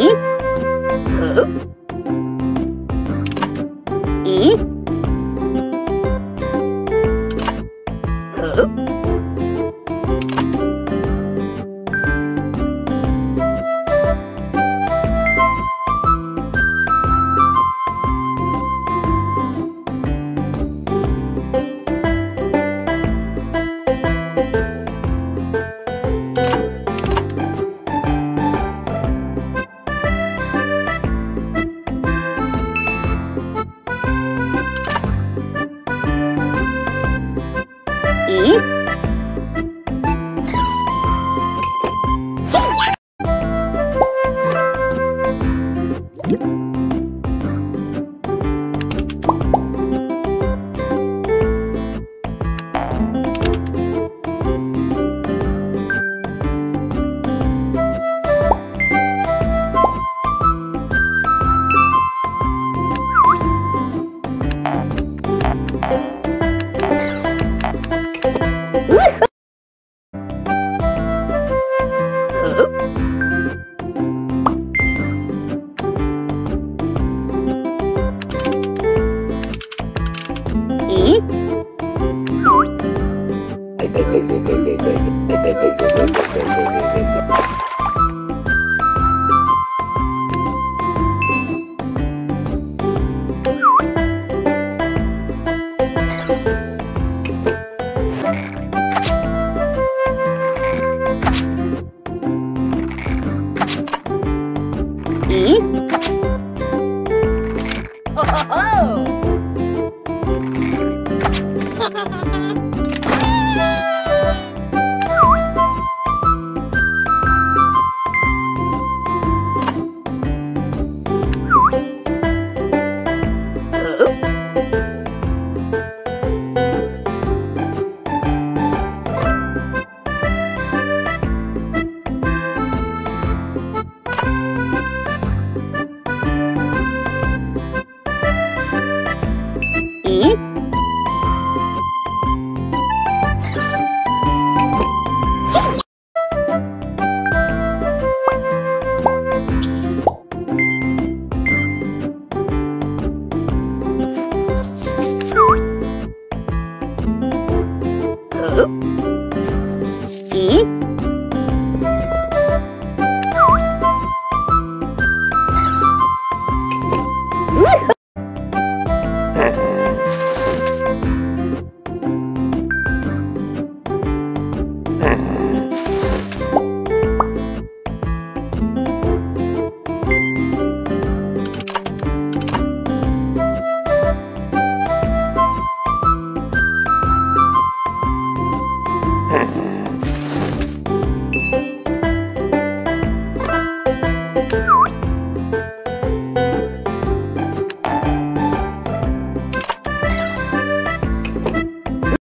咦？呵？呵？咦？Oh!